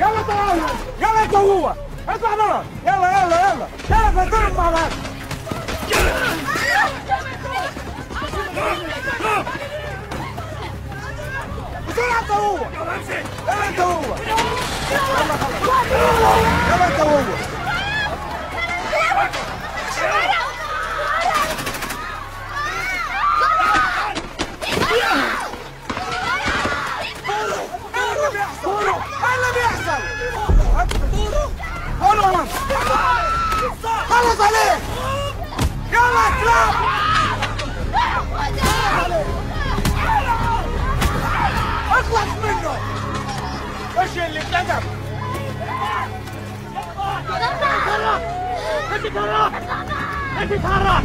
يلا تعالوا يلا انت اطلع برا يلا يلا يلا. يلا نضرب مع بعض بسرعة انت يلا انت يلا خلاص يلا. انت بورو إيه اللي بيحصل؟ بورو بورو خلص عليه يلا يا كلاب اخلص منه. وش اللي كذب؟ اتحرك اتحرك اتحرك